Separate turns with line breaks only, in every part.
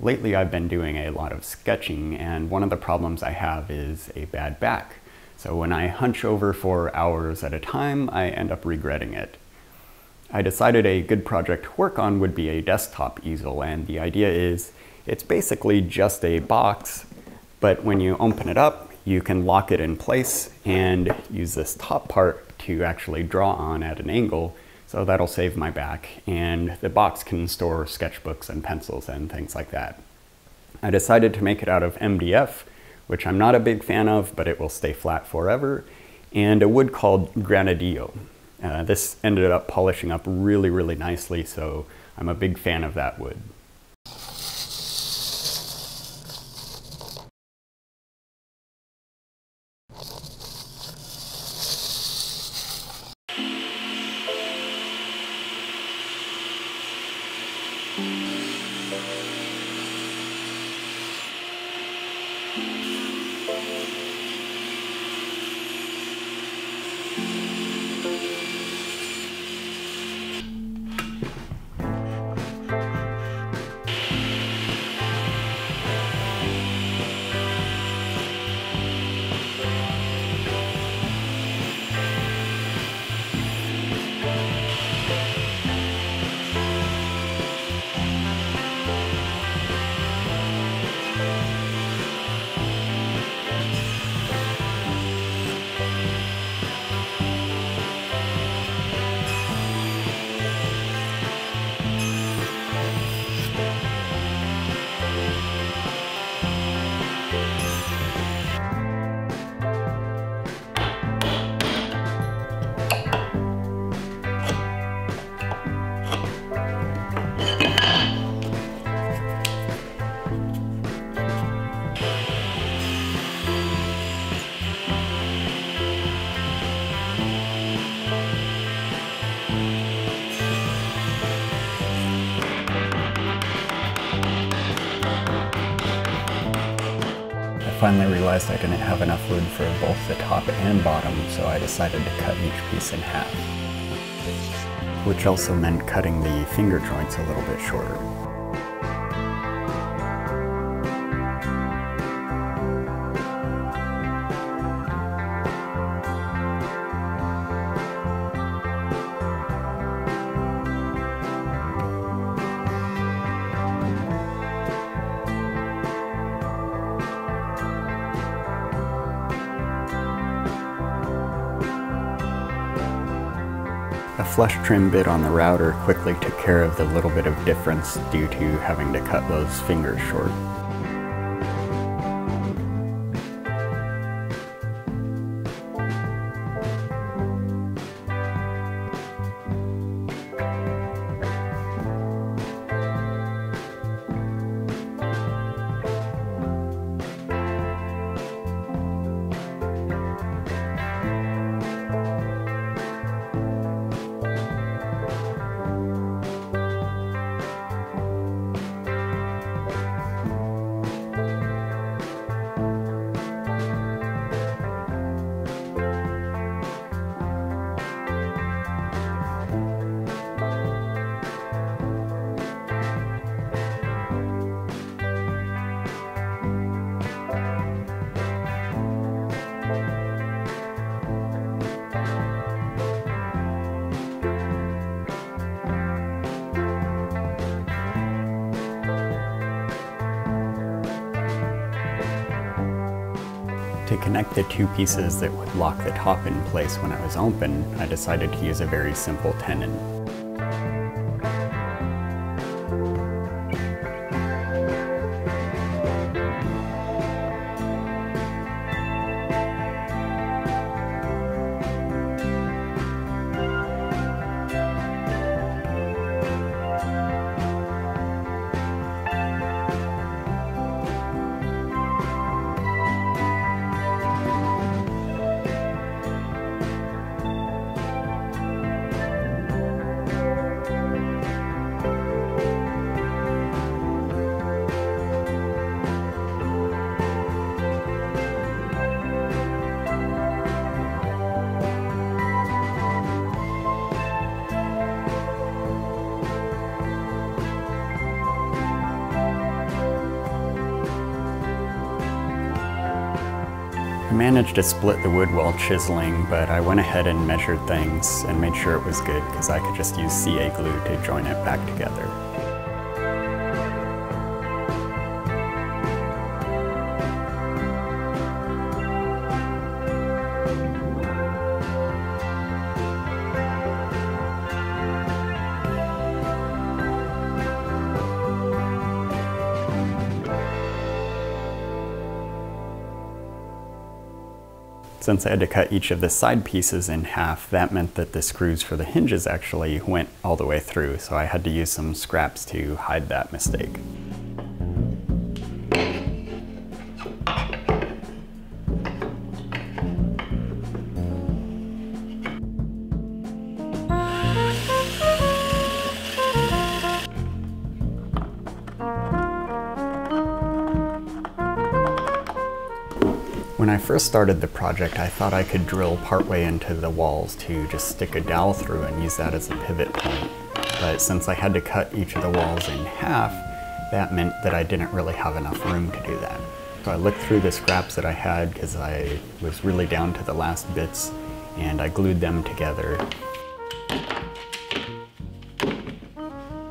Lately I've been doing a lot of sketching and one of the problems I have is a bad back. So when I hunch over for hours at a time, I end up regretting it. I decided a good project to work on would be a desktop easel and the idea is it's basically just a box, but when you open it up, you can lock it in place and use this top part to actually draw on at an angle so that'll save my back. And the box can store sketchbooks and pencils and things like that. I decided to make it out of MDF, which I'm not a big fan of, but it will stay flat forever, and a wood called Granadillo. Uh, this ended up polishing up really, really nicely, so I'm a big fan of that wood. finally realized I didn't have enough wood for both the top and bottom, so I decided to cut each piece in half. Which also meant cutting the finger joints a little bit shorter. A flush trim bit on the router quickly took care of the little bit of difference due to having to cut those fingers short. Connect the two pieces that would lock the top in place when it was open, I decided to use a very simple tenon. Managed to split the wood while chiseling, but I went ahead and measured things and made sure it was good because I could just use CA glue to join it back together. Since I had to cut each of the side pieces in half, that meant that the screws for the hinges actually went all the way through, so I had to use some scraps to hide that mistake. First started the project, I thought I could drill partway into the walls to just stick a dowel through and use that as a pivot point. But since I had to cut each of the walls in half, that meant that I didn't really have enough room to do that. So I looked through the scraps that I had because I was really down to the last bits and I glued them together.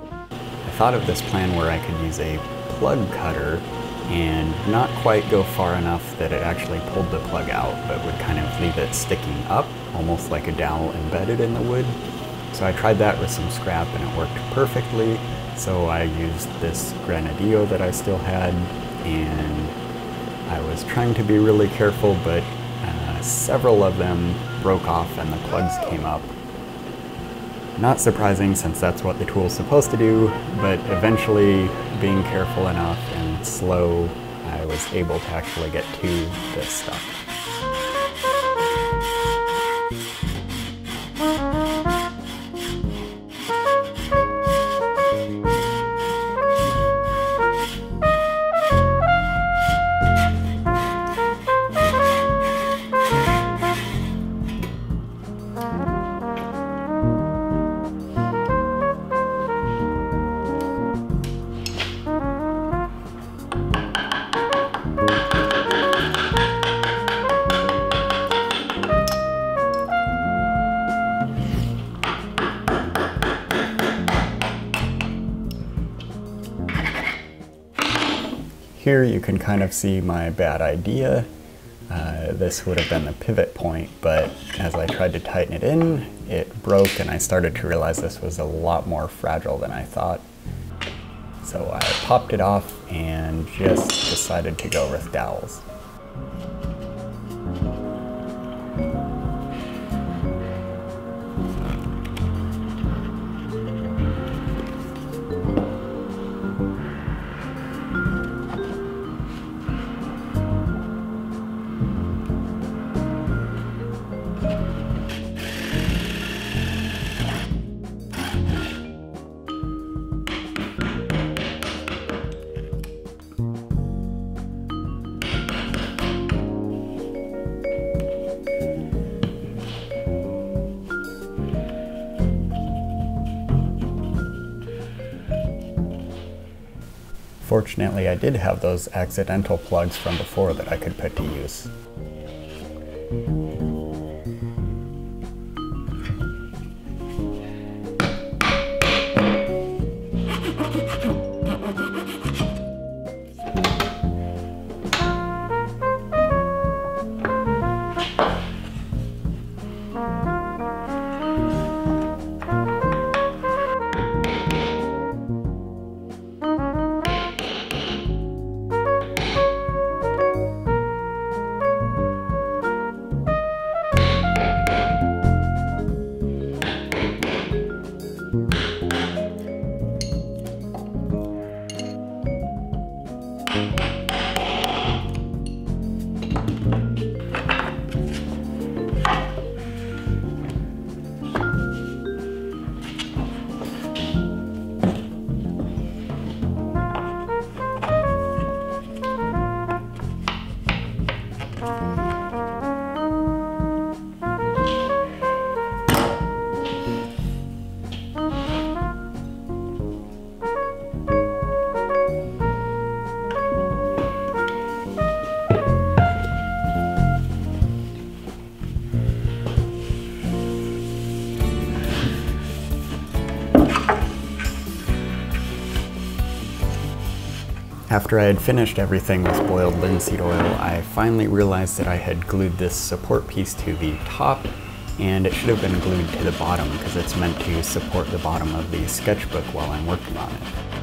I thought of this plan where I could use a plug cutter and not quite go far enough that it actually pulled the plug out, but would kind of leave it sticking up, almost like a dowel embedded in the wood. So I tried that with some scrap and it worked perfectly. So I used this granadillo that I still had and I was trying to be really careful, but uh, several of them broke off and the plugs came up. Not surprising since that's what the tool's supposed to do, but eventually being careful enough and slow, I was able to actually get to this stuff. Can kind of see my bad idea. Uh, this would have been the pivot point, but as I tried to tighten it in, it broke and I started to realize this was a lot more fragile than I thought. So I popped it off and just decided to go with dowels. Fortunately, I did have those accidental plugs from before that I could put to use. After I had finished everything with boiled linseed oil, I finally realized that I had glued this support piece to the top and it should have been glued to the bottom because it's meant to support the bottom of the sketchbook while I'm working on it.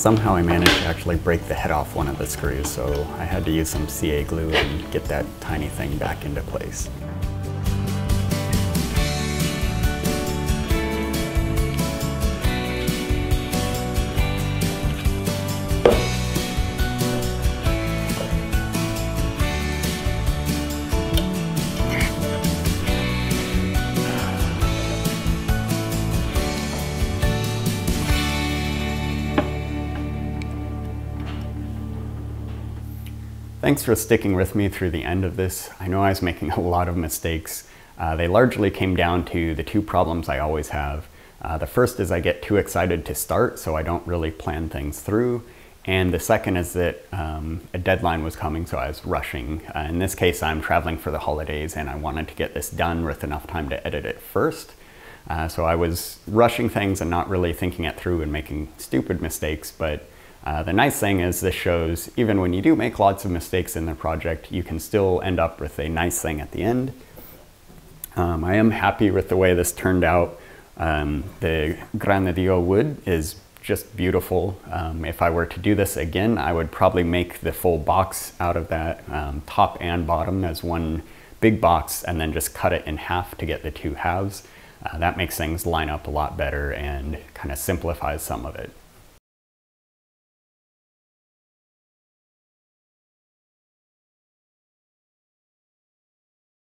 Somehow I managed to actually break the head off one of the screws, so I had to use some CA glue and get that tiny thing back into place. Thanks for sticking with me through the end of this. I know I was making a lot of mistakes. Uh, they largely came down to the two problems I always have. Uh, the first is I get too excited to start, so I don't really plan things through. And the second is that um, a deadline was coming, so I was rushing. Uh, in this case, I'm traveling for the holidays and I wanted to get this done with enough time to edit it first. Uh, so I was rushing things and not really thinking it through and making stupid mistakes, but uh, the nice thing is this shows even when you do make lots of mistakes in the project, you can still end up with a nice thing at the end. Um, I am happy with the way this turned out. Um, the granadillo wood is just beautiful. Um, if I were to do this again, I would probably make the full box out of that um, top and bottom as one big box and then just cut it in half to get the two halves. Uh, that makes things line up a lot better and kind of simplifies some of it.